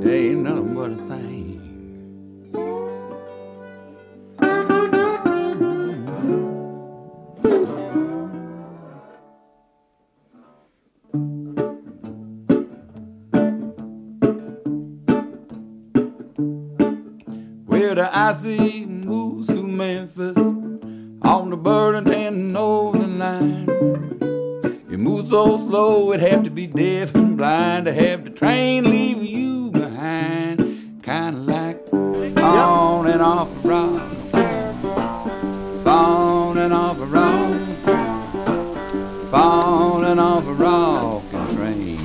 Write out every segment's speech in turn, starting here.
ain't nothing but a thing. Where the I.C. moves through Memphis on the Burlington Northern Line. It moves so slow, it have to be deaf and blind to have the train leave you rock, falling off a rock, falling off a rocking train.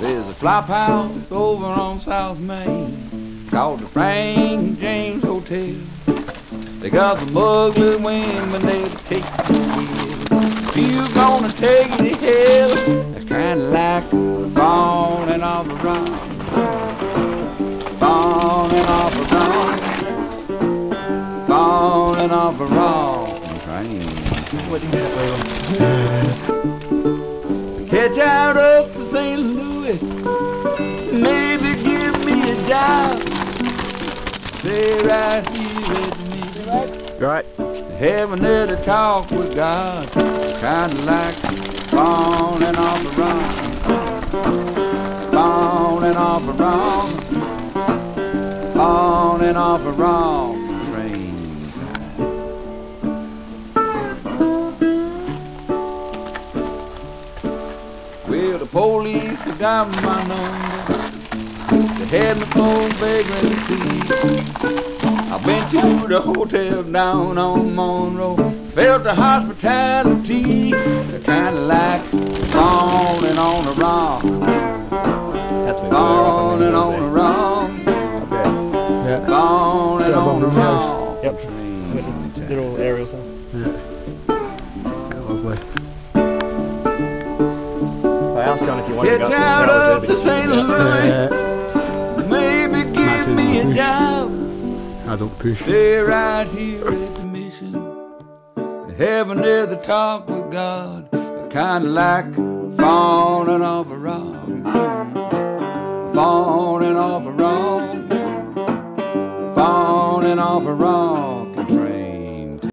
There's a flop house over on South Main called the Frank James Hotel. They got some ugly women to take you with. If you gonna take it to hell, kinda like falling off a rock. Falling off a rock. Falling off a rock train. What do you have, Catch out up to St. Louis. Maybe give me a job. Stay right here at me. Right. Having there to talk with God. Kinda like falling off a rock. Falling off a rock. Falling off a rock. Well, the police have got my number. They had my phone begging I've been to the hotel down on Monroe. Felt the hospitality. Kinda like falling on a rock. Falling on a rock. Falling on a rock. Yep. Little aerials. Huh? Lovely. I asked John if you wanted to Get go out of the St. Louis. Don't push. Stay right here at the mission. Heaven near the top with God. Kinda like falling off a rock. Falling off a rock. Falling off a rock.